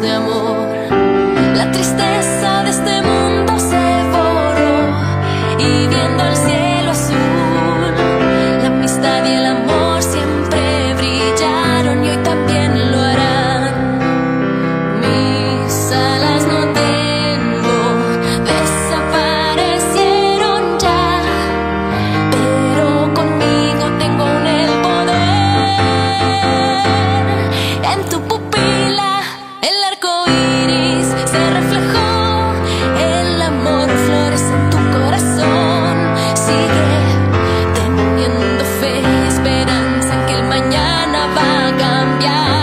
de amor, la tristeza de este sigue teniendo fe y esperanza en que el mañana va a cambiar.